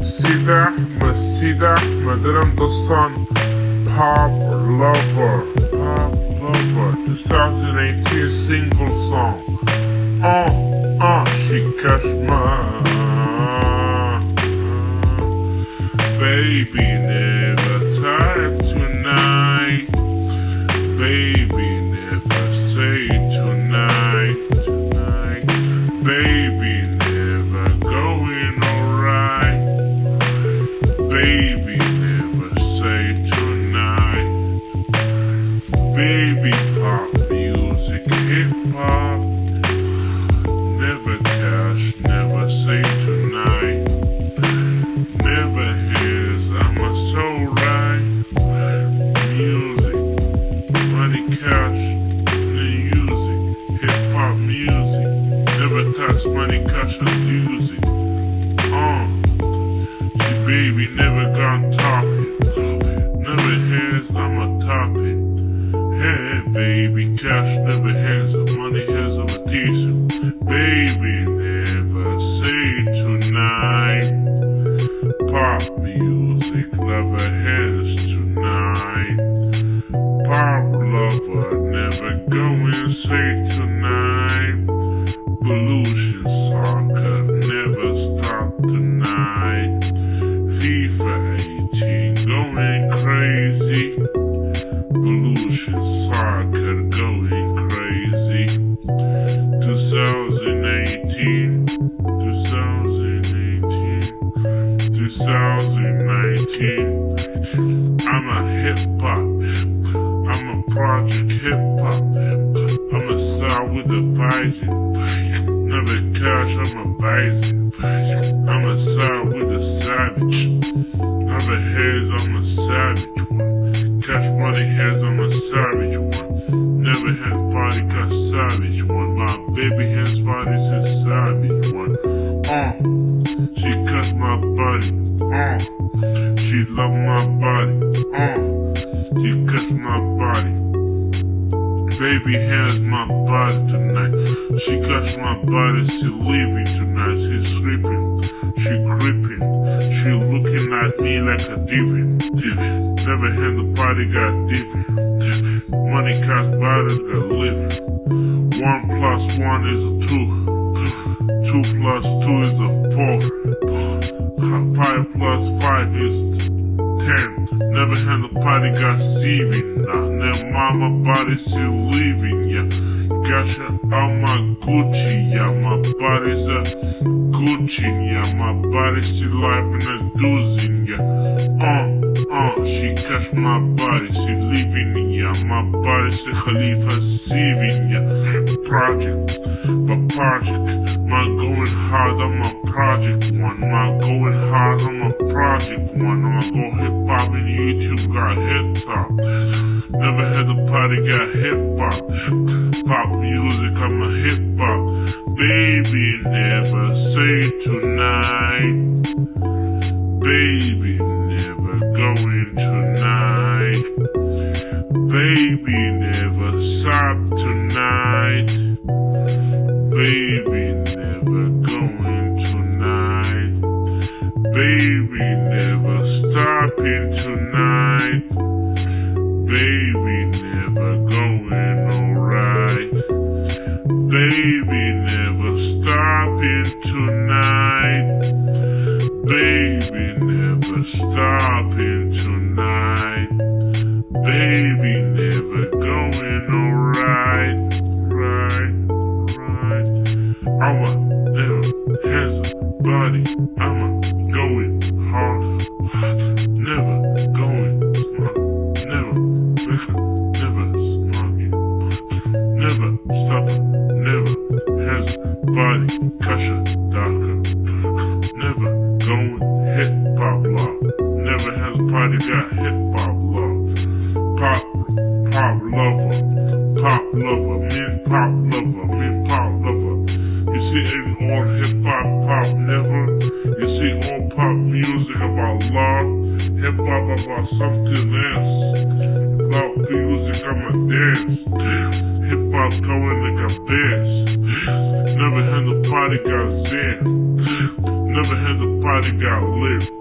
Sida, Masida, Madaram Dosan, Pop Lover, Pop Lover, 2018 single song. Oh, oh, she catch my baby, never tired tonight. Baby, never say. Hip hop. Never cash, never say tonight. Never his, I'm a soul right. Music, money cash, music. Hip hop music Never touch money cash and music. Uh she baby never gone talking. Never hands, I'm a topic. Hey, baby, cash never hands, money has a decent. Baby, never say tonight. Pop music, never hands tonight. Pop lover, never go and say tonight. Pollution soccer, never stop tonight. FIFA 18 going crazy. Pollution soccer going crazy. 2018, 2018, 2019. I'm a hip hop. I'm a project hip hop. I'm a star with a vision. Never cash, I'm a bison. I'm a star with a savage. Never heads, I'm a savage one. Cash money heads, I'm a savage one. Never had body, got savage one. My baby has body's a savage one. Uh, she cut my body. Uh, she love my body. Uh, she cuts my body. Baby has my body tonight. She cuts my body, she leaving tonight. She sleeping, she creeping. She looking at me like a divi, divi. Never had the body got divi. Money cost body got living. One plus one is a two. Two plus two is a four. Five plus five is ten. Never had the party got seething. Nah, never mama body still leaving. Yeah, gotcha on my Gucci. Yeah, my body's a Gucci. Yeah, my body's still life in a. Yeah, uh, uh, she catch my body. She leaving. Yeah, my body's a Khalifa seething. Yeah, project, but project. My going hard, I'm a project one. My going hard, I'm a project one. I'ma go hip hop and YouTube got hip hop. Never had a party got hip hop. Pop music, I'm a hip hop. Baby, never say tonight. Baby, going tonight. Baby, never stop tonight. Baby, never going tonight. Baby, never stopping tonight. Baby, never going alright. Baby, stopping tonight. Baby, never going alright. Right, right. I'm a never hands up body. I'm a going hard. Lover, pop lover, me pop lover, me pop lover. You see in all hip hop, pop never. You see all pop music about love, hip hop about something else. About music, I'm a dance. Hip hop going like a bass. Never had party got zen. Never had party got lift.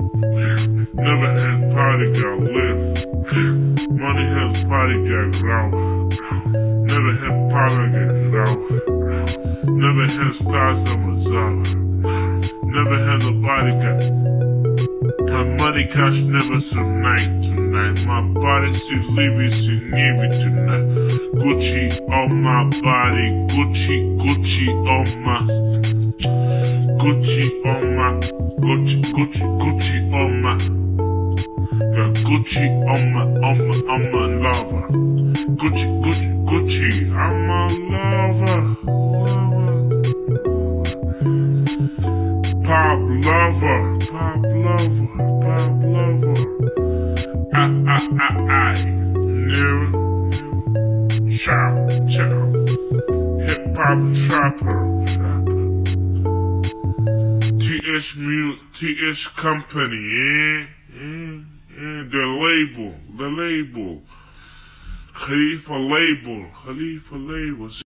Never had party got lift. Money has got raw. Never had got raw. Never had stars that was out. Never had nobody got. My money cash never tonight, tonight. My body see leave see leave tonight. Gucci on my body, Gucci, Gucci on my. Gucci on my, Gucci, Gucci, Gucci on my. Gucci on my, on my, on my lover. Gucci, Gucci, Gucci, I'm a lover. Pop lover, pop lover, pop lover. I, I, I, I, new, chow, chow. Hip hop trapper. TH Mute, TH Company, yeah, yeah, Eh, the label, the label. Khalifa label, Khalifa label.